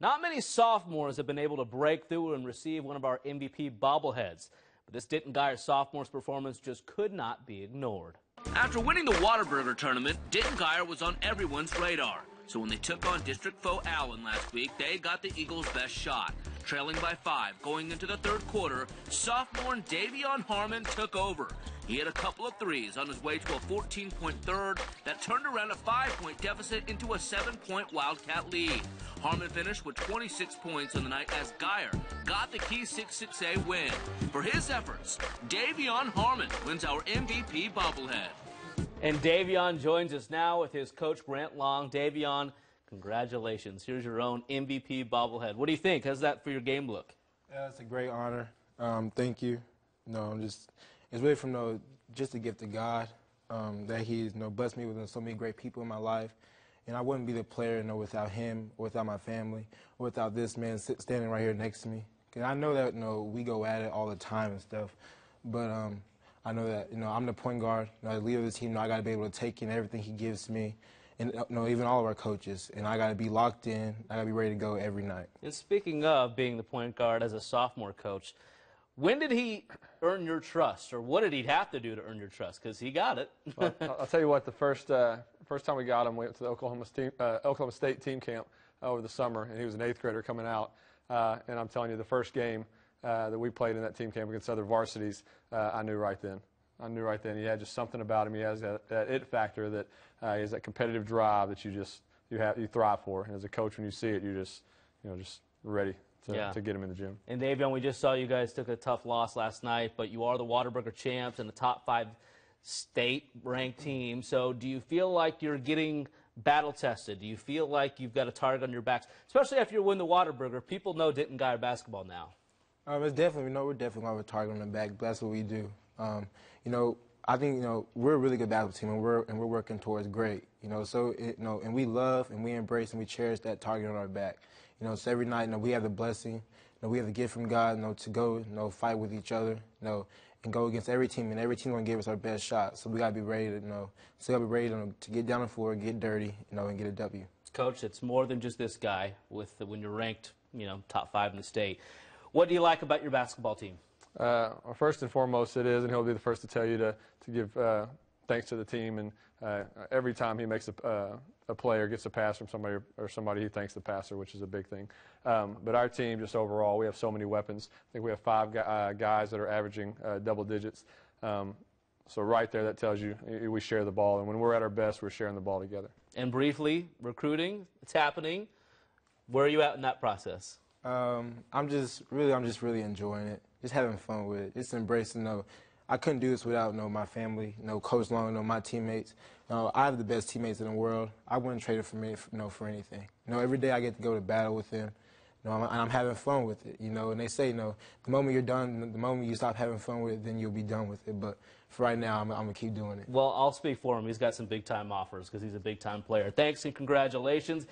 Not many sophomores have been able to break through and receive one of our MVP bobbleheads. But this Denton Guyer sophomore's performance just could not be ignored. After winning the Whataburger tournament, Denton Guyer was on everyone's radar. So when they took on district foe Allen last week, they got the Eagles' best shot. Trailing by five going into the third quarter, sophomore De'Vion Harmon took over. He had a couple of threes on his way to a 14-point third that turned around a five-point deficit into a seven-point Wildcat lead. Harmon finished with 26 points on the night as Guyer got the key 6-6A win. For his efforts, De'Vion Harmon wins our MVP bobblehead. And De'Vion joins us now with his coach Brent Long. De'Vion, congratulations. Here's your own MVP bobblehead. What do you think? How's that for your game look? Yeah, it's a great honor. Um, thank you. No, I'm just it's really from know, just a gift of God um, that He's you know, blessed me with so many great people in my life. And I wouldn't be the player you know, without him, or without my family, or without this man standing right here next to me. Cause I know that you know, we go at it all the time and stuff, but um, I know that you know I'm the point guard, you know, the leader of the team. You know, I got to be able to take in everything he gives me, and you know, even all of our coaches. And I got to be locked in. I got to be ready to go every night. And speaking of being the point guard as a sophomore coach, when did he earn your trust, or what did he have to do to earn your trust? Because he got it. well, I'll tell you what. The first uh, first time we got him, we went to the Oklahoma, uh, Oklahoma State team camp over the summer, and he was an eighth grader coming out. Uh, and I'm telling you, the first game uh, that we played in that team camp against other varsities, uh, I knew right then. I knew right then he had just something about him. He has that, that it factor that uh, he has that competitive drive that you just you have you thrive for. And as a coach, when you see it, you just you know just ready to, yeah. to get him in the gym. And De'Vion, we just saw you guys took a tough loss last night, but you are the Whataburger champs and the top five state ranked team. So do you feel like you're getting battle tested? Do you feel like you've got a target on your backs, especially after you win the Whataburger? People know Denton Guyer basketball now. Um, it's definitely, we know we're definitely going to have a target on the back. That's what we do. Um, you know, I think you know we're a really good basketball team, and we're and we're working towards great. You know, so it, you know, and we love and we embrace and we cherish that target on our back. You know, so every night, you know, we have the blessing, you know, we have the gift from God, you know, to go, you know, fight with each other, you know, and go against every team, and every team gonna give us our best shot. So we gotta be ready to, you know, so we gotta be ready to, to get down the floor, get dirty, you know, and get a W. Coach, it's more than just this guy. With the, when you're ranked, you know, top five in the state. What do you like about your basketball team? Uh, first and foremost, it is, and he'll be the first to tell you to to give uh, thanks to the team. And uh, every time he makes a, uh, a player gets a pass from somebody or somebody, he thanks the passer, which is a big thing. Um, but our team, just overall, we have so many weapons. I think we have five uh, guys that are averaging uh, double digits. Um, so right there, that tells you we share the ball, and when we're at our best, we're sharing the ball together. And briefly, recruiting, it's happening. Where are you at in that process? Um, I'm just really, I'm just really enjoying it, just having fun with it, just embracing. You I couldn't do this without know, my family, know, Coach Long, know, my teammates. Know, I have the best teammates in the world. I wouldn't trade it for me, know, for anything. You know, every day I get to go to battle with them. You know, I'm, I'm having fun with it. You know, and they say, you know, the moment you're done, the moment you stop having fun with it, then you'll be done with it. But for right now, I'm, I'm gonna keep doing it. Well, I'll speak for him. He's got some big time offers because he's a big time player. Thanks and congratulations.